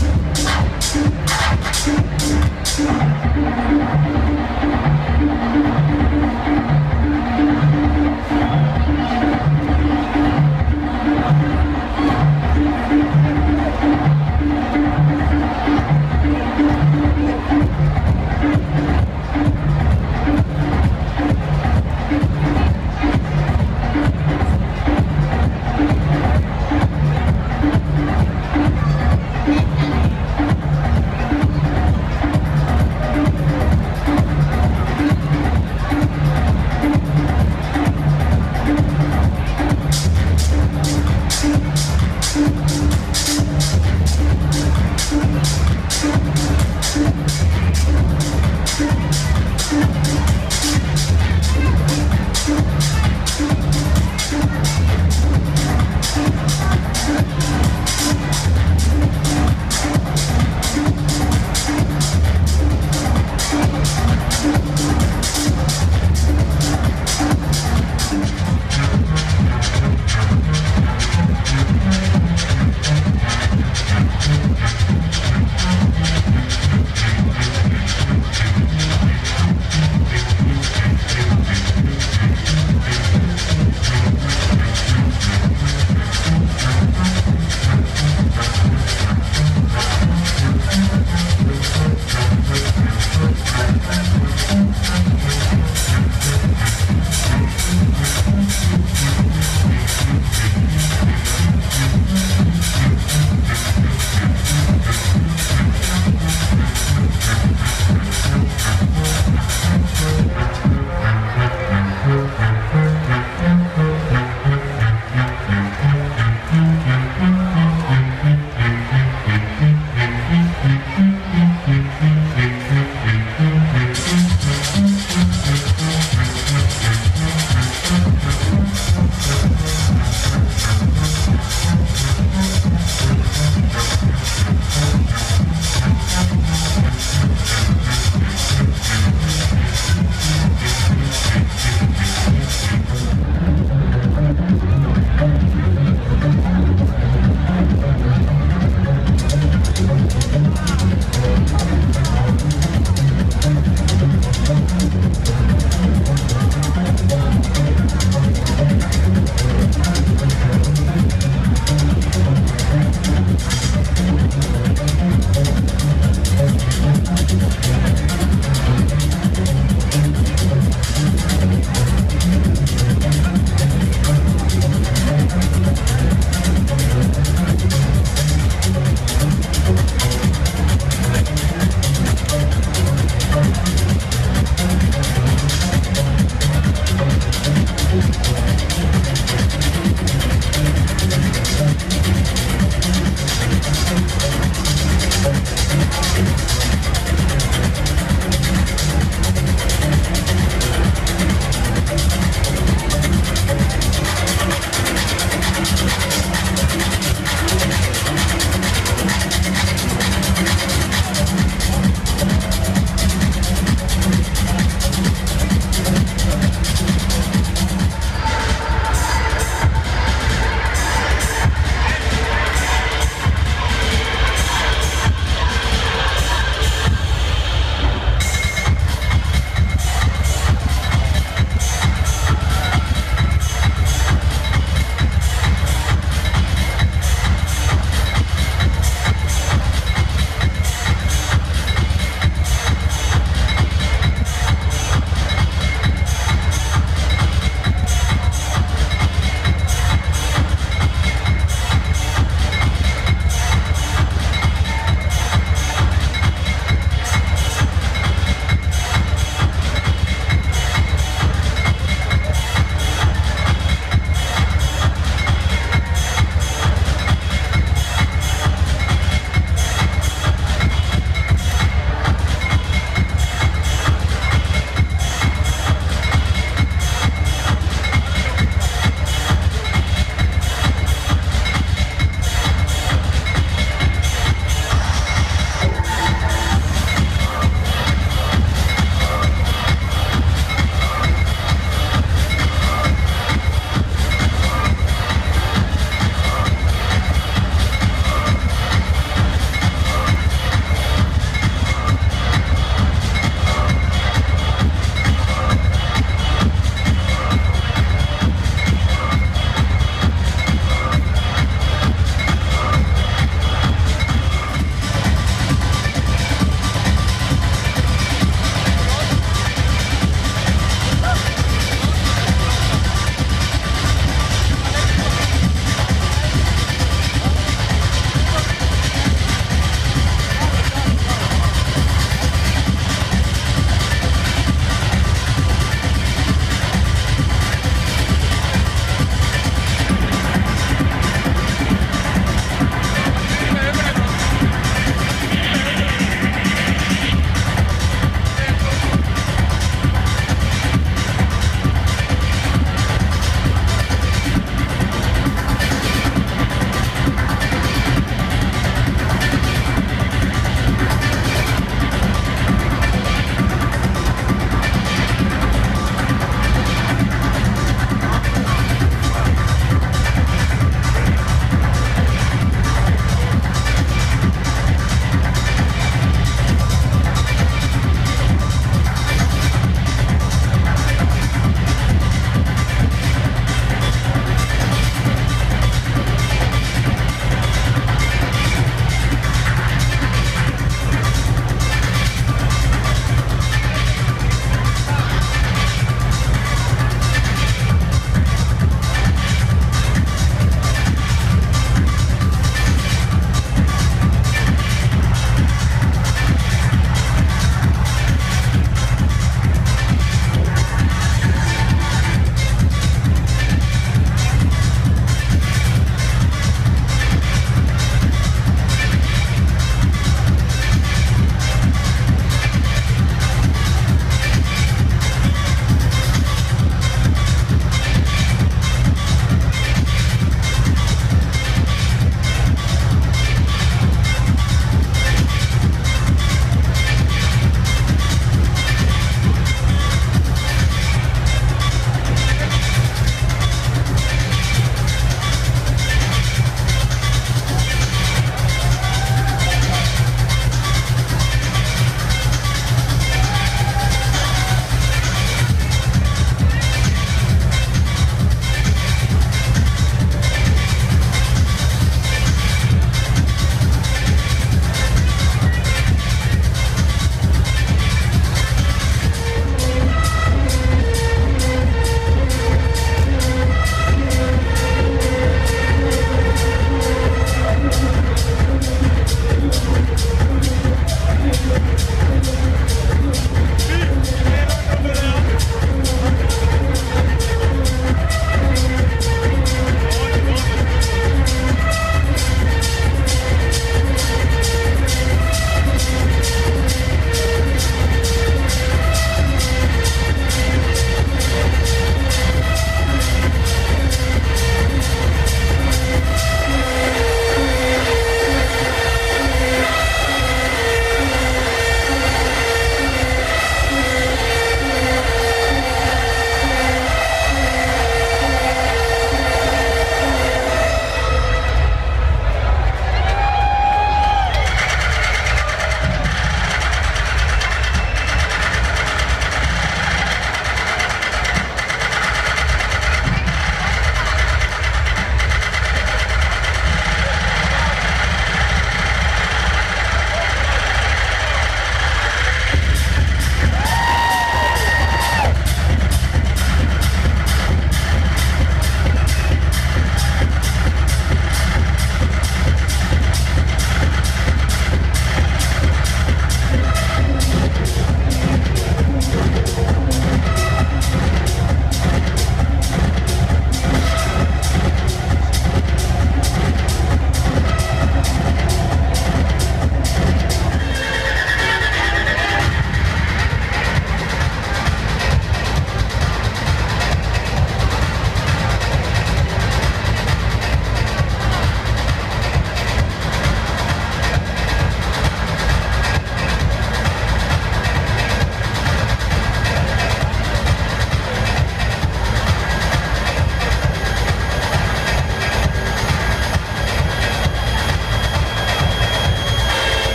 I'm sorry.